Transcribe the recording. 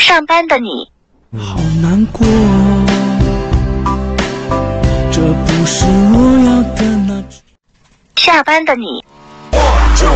上班的你。好难过。这不是我要的那种。下班的你。one two